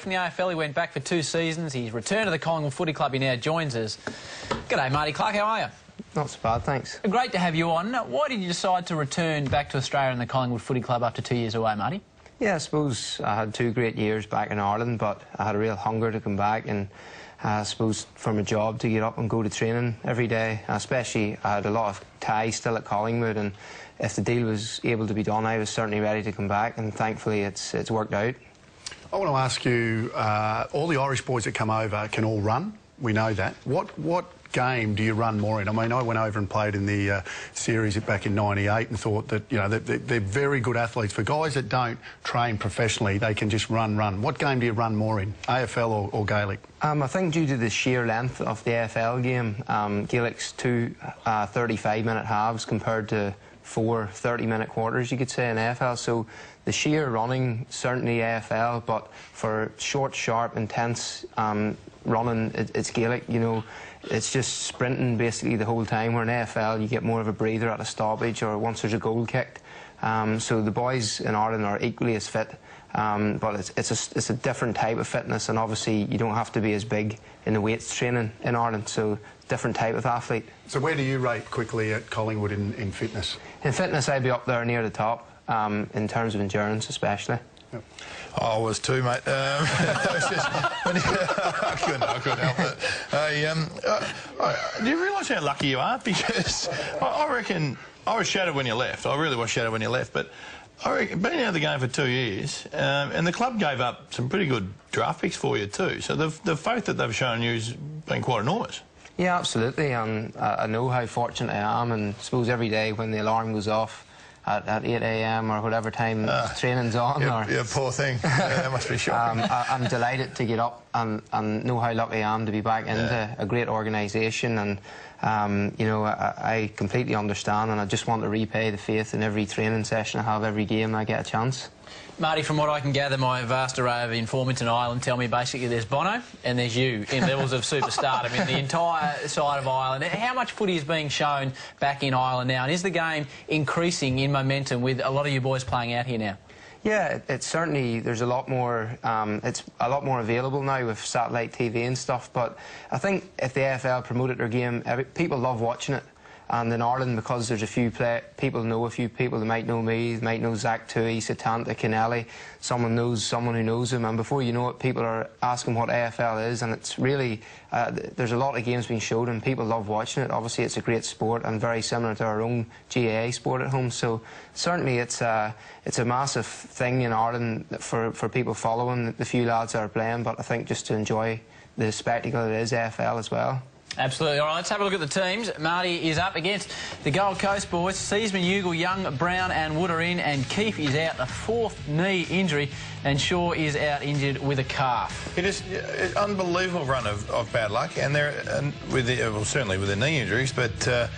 from the AFL. He went back for two seasons. He's returned to the Collingwood Footy Club. He now joins us. G'day, Marty Clarke. How are you? Not so bad, thanks. Great to have you on. Why did you decide to return back to Australia and the Collingwood Footy Club after two years away, Marty? Yeah, I suppose I had two great years back in Ireland, but I had a real hunger to come back and uh, I suppose from a job to get up and go to training every day. Especially, I had a lot of ties still at Collingwood, and if the deal was able to be done, I was certainly ready to come back, and thankfully it's, it's worked out. I want to ask you, uh, all the Irish boys that come over can all run. We know that. What what game do you run more in? I mean, I went over and played in the uh, series back in '98 and thought that you know they're, they're, very good athletes. For guys that don't train professionally, they can just run, run. What game do you run more in, AFL or, or Gaelic? Um, I think due to the sheer length of the AFL game, um, Gaelic's two 35-minute uh, halves compared to four 30-minute quarters, you could say, in AFL. So the sheer running, certainly AFL, but for short, sharp, intense um, running, it, it's Gaelic, you know. It's just sprinting basically the whole time. Where in AFL, you get more of a breather at a stoppage or once there's a goal kicked. Um, so the boys in Ireland are equally as fit, um, but it's, it's, a, it's a different type of fitness, and obviously you don't have to be as big in the weights training in Ireland, so different type of athlete. So where do you rate quickly at Collingwood in, in fitness? In fitness, I'd be up there near the top, um, in terms of endurance especially. Yep. I was too, mate. Um, just, I, couldn't, I couldn't help it. I, um, I, do you realise how lucky you are? Because I, reckon I was shattered when you left. I really was shattered when you left. But I reckon being out of the game for two years, um, and the club gave up some pretty good draft picks for you too. So the, the faith that they've shown you has been quite enormous. Yeah, absolutely. And I know how fortunate I am. And I suppose every day when the alarm goes off, at, at 8 a.m. or whatever time uh, training's on. Yeah, or, yeah poor thing. yeah, that must be shocking. Um, I, am delighted to get up and, and know how lucky I am to be back into yeah. a great organisation. And, um, you know, I, I, completely understand and I just want to repay the faith in every training session I have, every game I get a chance. Marty, from what I can gather, my vast array of informants in Ireland tell me basically there's Bono and there's you in levels of superstardom in the entire side of Ireland. How much footy is being shown back in Ireland now? And is the game increasing in momentum with a lot of you boys playing out here now? Yeah, it's certainly there's a lot more. Um, it's a lot more available now with satellite TV and stuff. But I think if the AFL promoted their game, every, people love watching it. And in Ireland, because there's a few play, people know a few people, that might know me, might know Zach Tuohy, Setanta, Kennelly, someone knows someone who knows him, and before you know it, people are asking what AFL is, and it's really, uh, there's a lot of games being showed, and people love watching it. Obviously, it's a great sport, and very similar to our own GAA sport at home, so certainly it's a, it's a massive thing in Ireland for, for people following the few lads that are playing, but I think just to enjoy the spectacle it is AFL as well. Absolutely. All right, let's have a look at the teams. Marty is up against the Gold Coast boys. Seedsman, Ugle, Young, Brown and Wood are in, and Keefe is out, a fourth knee injury, and Shaw is out injured with a calf. It is an unbelievable run of, of bad luck, and they're and with the, well, certainly with the knee injuries, but uh,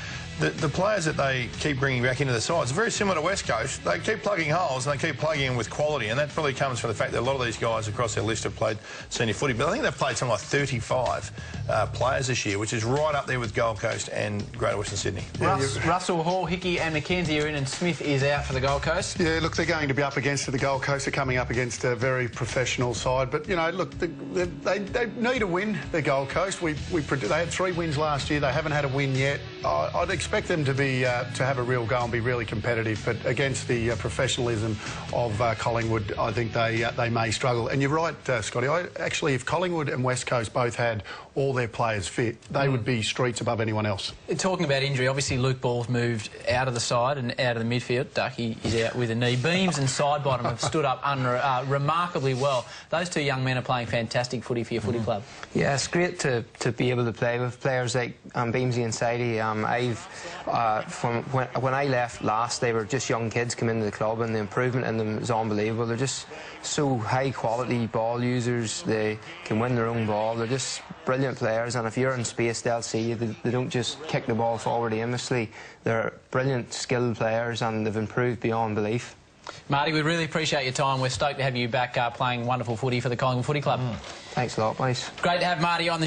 the, the players that they keep bringing back into the side, it's very similar to West Coast. They keep plugging holes and they keep plugging in with quality, and that probably comes from the fact that a lot of these guys across their list have played senior footy. But I think they've played something like 35 uh, players this year, which is right up there with Gold Coast and Greater Western Sydney. Russ, Russell, Hall, Hickey and McKenzie are in, and Smith is out for the Gold Coast. Yeah, look, they're going to be up against the Gold Coast. They're coming up against a very professional side. But, you know, look, they, they, they need a win, the Gold Coast. We, we, they had three wins last year. They haven't had a win yet. I'd expect them to be uh, to have a real go and be really competitive, but against the uh, professionalism of uh, Collingwood, I think they uh, they may struggle. And you're right, uh, Scotty. I, actually, if Collingwood and West Coast both had all their players fit, they mm. would be streets above anyone else. Talking about injury, obviously Luke Ball's moved out of the side and out of the midfield. Ducky is out with a knee. Beams and side Sidebottom have stood up under, uh, remarkably well. Those two young men are playing fantastic footy for your footy mm. club. Yeah, it's great to, to be able to play with players like um, Beamsy and Sidey. Um, I've uh, from when, when I left last, they were just young kids come into the club, and the improvement in them is unbelievable. They're just so high quality ball users. They can win their own ball. They're just brilliant players, and if you're in space, they'll see you. They, they don't just kick the ball forward aimlessly. They're brilliant, skilled players, and they've improved beyond belief. Marty, we really appreciate your time. We're stoked to have you back uh, playing wonderful footy for the Collingwood Footy Club. Mm. Thanks a lot, boys. Great to have Marty on the